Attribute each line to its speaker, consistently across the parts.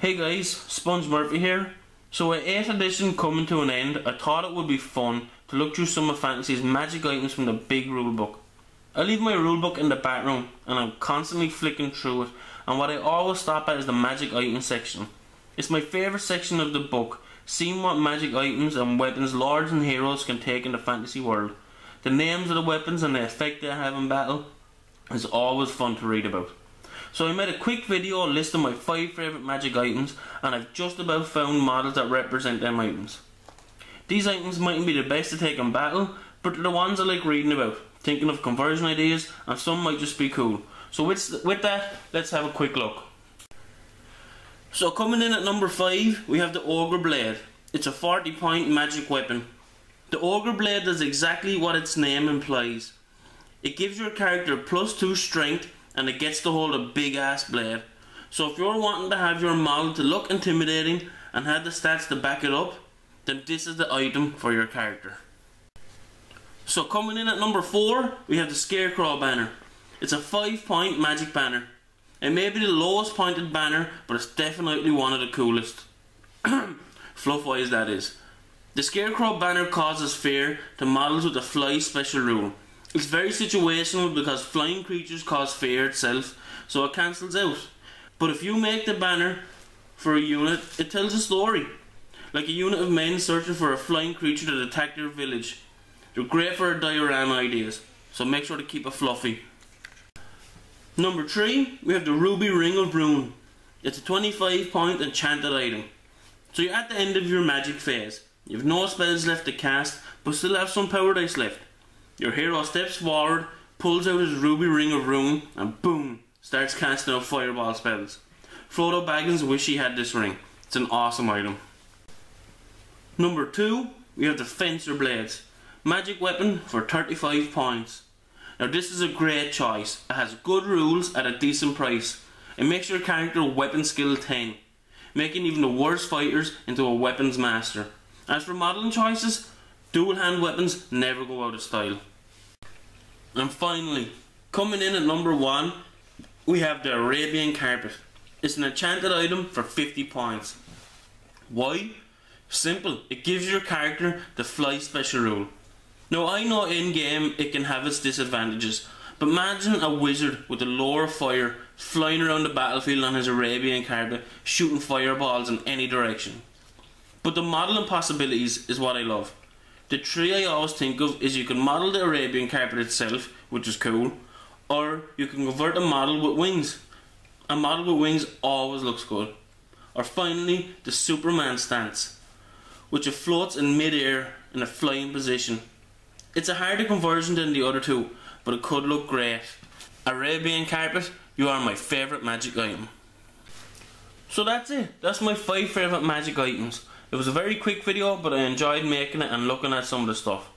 Speaker 1: Hey guys, Spunge Murphy here. So with 8th edition coming to an end, I thought it would be fun to look through some of Fantasy's magic items from the big rulebook. I leave my rulebook in the back room and I'm constantly flicking through it and what I always stop at is the magic item section. It's my favourite section of the book, seeing what magic items and weapons lords and heroes can take in the fantasy world. The names of the weapons and the effect they have in battle is always fun to read about. So I made a quick video listing my 5 favourite magic items and I've just about found models that represent them items. These items mightn't be the best to take in battle, but they're the ones I like reading about, thinking of conversion ideas, and some might just be cool. So with, with that, let's have a quick look. So coming in at number 5, we have the Ogre Blade. It's a 40 point magic weapon. The Ogre Blade does exactly what its name implies. It gives your character plus 2 strength and it gets to hold a big ass blade. So if you're wanting to have your model to look intimidating and have the stats to back it up, then this is the item for your character. So coming in at number 4, we have the Scarecrow banner. It's a 5 point magic banner. It may be the lowest pointed banner, but it's definitely one of the coolest. Fluff wise that is. The Scarecrow banner causes fear to models with the fly special rule. It's very situational because flying creatures cause fear itself, so it cancels out. But if you make the banner for a unit, it tells a story. Like a unit of men searching for a flying creature to attack their village. They're great for diorama ideas, so make sure to keep it fluffy. Number 3, we have the Ruby Ring of Ruin. It's a 25 point enchanted item. So you're at the end of your magic phase. You have no spells left to cast, but still have some power dice left. Your hero steps forward, pulls out his ruby ring of ruin, and boom, starts casting out fireball spells. Frodo Baggins wish he had this ring. It's an awesome item. Number 2, we have the Fencer Blades. Magic weapon for 35 points. Now this is a great choice. It has good rules at a decent price. It makes your character weapon skill 10, making even the worst fighters into a weapons master. As for modelling choices, dual hand weapons never go out of style. And finally, coming in at number one, we have the Arabian Carpet. It's an enchanted item for 50 points. Why? Simple, it gives your character the fly special rule. Now I know in game it can have its disadvantages, but imagine a wizard with a lore of fire flying around the battlefield on his Arabian carpet, shooting fireballs in any direction. But the modelling possibilities is what I love. The tree I always think of is you can model the Arabian carpet itself, which is cool, or you can convert a model with wings. A model with wings always looks good. Or finally, the Superman stance, which it floats in mid-air in a flying position. It's a harder conversion than the other two, but it could look great. Arabian carpet, you are my favourite magic item. So that's it. That's my five favourite magic items. It was a very quick video, but I enjoyed making it and looking at some of the stuff.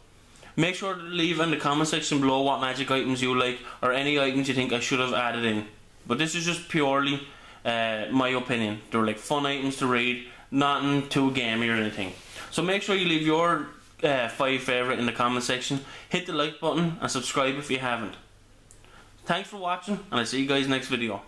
Speaker 1: Make sure to leave in the comment section below what magic items you like or any items you think I should have added in. But this is just purely uh, my opinion. They're like fun items to read, nothing too gamey or anything. So make sure you leave your uh, five favourite in the comment section. Hit the like button and subscribe if you haven't. Thanks for watching and I'll see you guys next video.